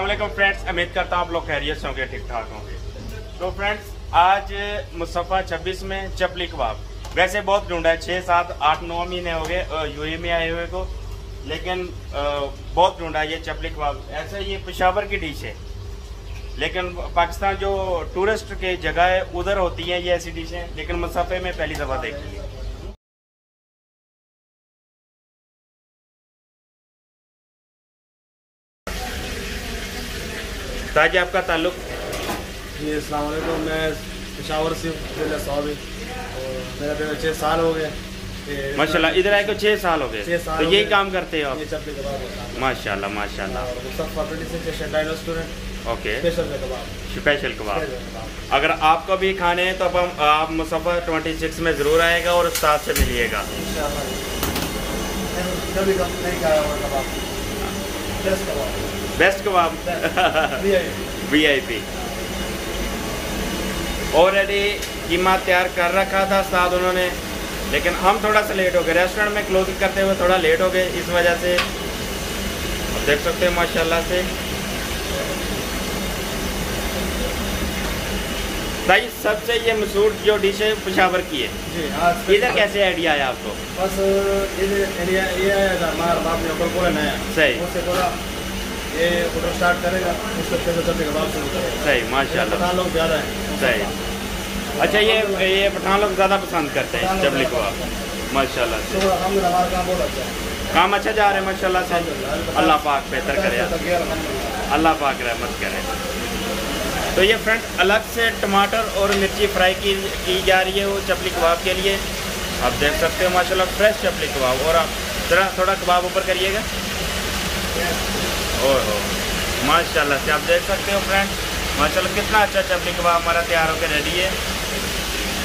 वालेकुम फ्रेंड्स, उम्मीद करता हूँ आप लोग खैरियत से होंगे ठीक ठाक होंगे। तो फ्रेंड्स, आज मुस्तफ़ा 26 में चपली कबाब। वैसे बहुत ढूंढा है छः सात, आठ, नौ महीने हो गए यूए में आए हुए को, लेकिन बहुत ढूंढा ये चपली कबाब। ऐसे ये पेशावर की डिश है। लेकिन पाकिस्तान जो टूरिस्ट के जगह है, उधर होती हैं ये ऐसी डिशें लेकिन मुसफ़े में पहली दफ़ा देखी है। ताजी आपका ताल्लुक? जी अलैक्म मैं पेशावर से जिला साहब मेरा बेटा छः साल हो गए। माशाल्लाह इधर आए को छः साल हो गए। तो यही काम करते हो आप? माशाल्लाह माशाल्लाह। ओके। स्पेशल कबाब। अगर आपको भी खाने हैं तो अब हम आप मुसफ़र ट्वेंटी सिक्स में ज़रूर आएगा और उस्ताद से मिलिएगा। बेस्ट कबाब best kebab we I P already कीमा तैयार कर रखा था साथ उन्होंने लेकिन हम थोड़ा सा लेट हो गए। रेस्टोरेंट में क्लोजिंग करते हुए थोड़ा लेट हो गए इस वजह से। आप देख सकते हैं माशाल्लाह से। भाई सबसे ये मशहूर जो डिश है पेशावर की है। जी इधर कैसे आइडिया आया आपको? बस एरिया ये है हमारा बाप ने ऊपर बोला नया। सही। उससे बोला ये ऑर्डर स्टार्ट करेगा कबाब शुरू करेगा सही माशाल्लाह। पठान लोग ज़्यादा हैं। सही। अच्छा ये ये पठान लोग ज़्यादा पसंद करते हैं चबली कबाब माशाल्लाह। से तो हमारा काम बहुत अच्छा है। काम अच्छा जा रहा है माशाल्लाह से। अल्लाह पाक बेहतर करे। अल्लाह पाक रहमत करे। तो ये फ्रेंड अलग से टमाटर और मिर्ची फ्राई की की जा रही है वो चपली कबाब के लिए। आप देख सकते हो, माशाल्लाह, फ्रेश चपली कबाब। और आप जरा थोड़ा कबाब ऊपर करिएगा। ओहो माशाल्लाह, से आप देख सकते हो फ्रेंड माशाल्लाह, कितना अच्छा चपली कबाब हमारा तैयार होकर रेडी है।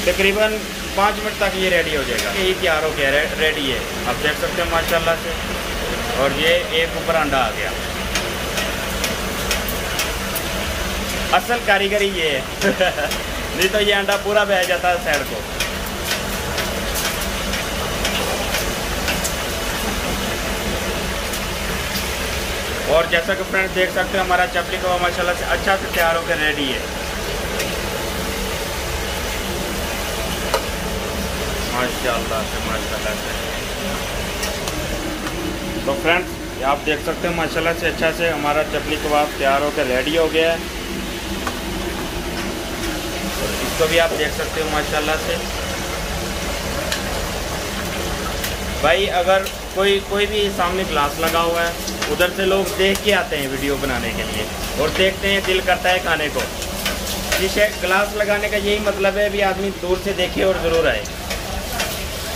तकरीबन पाँच मिनट तक ये रेडी हो जाएगा। यही तैयार हो गया रेडी है। आप देख सकते हो, माशाल्लाह से। और ये एक ऊपर अंडा आ गया। असल कारीगरी ये है। नहीं तो ये अंडा पूरा बह जाता है साइड को। और जैसा कि फ्रेंड्स देख सकते हो, हमारा चपली कबाब माशाल्लाह से अच्छा से तैयार होकर रेडी है। माशाल्लाह से माशाल्लाह से। तो फ्रेंड्स आप देख सकते हैं, माशाल्लाह से अच्छा से हमारा चपली कबाब तैयार होकर रेडी हो गया है। इसको भी आप देख सकते हो माशाल्लाह से। भाई अगर कोई कोई भी सामने ग्लास लगा हुआ है उधर से लोग देख के आते हैं वीडियो बनाने के लिए और देखते हैं दिल करता है खाने को। जिसे ग्लास लगाने का यही मतलब है भी आदमी दूर से देखे और ज़रूर आए।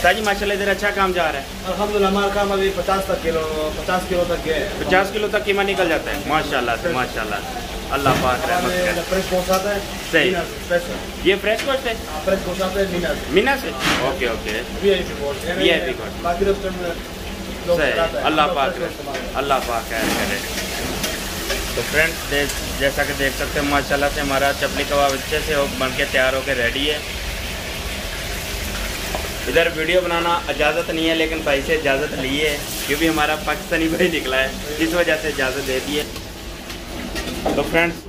ताजी माशाल्लाह इधर अच्छा काम जा रहा है। अल्हम्दुलिल्लाह हमारा काम अभी पचास तक किलो पचास किलो तक पचास किलो तक कीमा निकल जाता है माशाल्लाह से माशाल्लाह अल्लाह पाक रहमत करे। है। सही। स्पेशल ये फ्रेश गोश्त है फ्रेश पहुँचाते हैं मीना से। मीना से? Okay okay. V I P code बाकी रेस्टोरेंट में लोग सही। अल्लाह पाक अल्लाह पाक खैर करे। तो फ्रेंड्स जैसा कि देख सकते हैं माशाल्लाह से हमारा चपली कबाब अच्छे से हो बन के तैयार होकर रेडी है। इधर वीडियो बनाना इजाज़त नहीं है लेकिन भाई से इजाज़त ली है क्योंकि हमारा पाकिस्तानी भाई निकला है इस वजह से इजाज़त दे दी है। तो फ्रेंड्स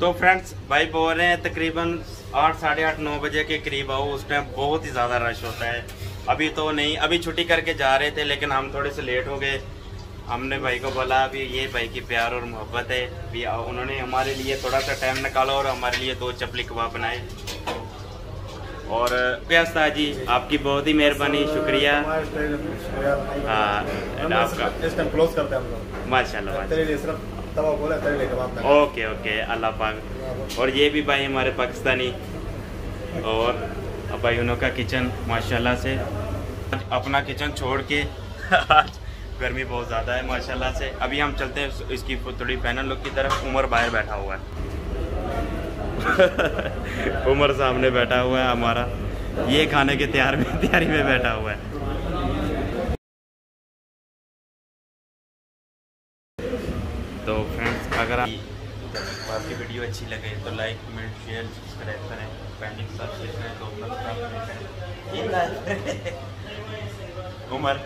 तो फ्रेंड्स भाई बोल रहे हैं तकरीबन आठ साढ़े आठ नौ बजे के करीब आओ उस टाइम बहुत ही ज़्यादा रश होता है अभी तो नहीं अभी छुट्टी करके जा रहे थे लेकिन हम थोड़े से लेट हो गए हमने भाई को बोला अभी ये भाई की प्यार और मोहब्बत है भी आओ। उन्होंने हमारे लिए थोड़ा सा टाइम निकाला और हमारे लिए दो चपली कबाब बनाए और प्यास्ता जी आपकी बहुत ही मेहरबानी शुक्रिया। हाँ, आपका। माशाल्लाह ओके ओके अल्लाह पाक। और ये भी भाई हमारे पाकिस्तानी। और अब भाई उन्हों का किचन माशाल्लाह से। अपना किचन छोड़ के आज गर्मी बहुत ज़्यादा है माशाल्लाह से। अभी हम चलते हैं इसकी थोड़ी पैनल लुक की तरफ़। उमर बाहर बैठा हुआ है। उमर सामने बैठा हुआ है हमारा। ये खाने के तैयार में तैयारी में बैठा हुआ है। तो फ्रेंड्स अगर आप आपकी वीडियो अच्छी लगे तो लाइक कमेंट शेयर सब्सक्राइब करें। पेंडिंग सब्सक्राइब करें तो अपना सब्सक्राइब करें उमर।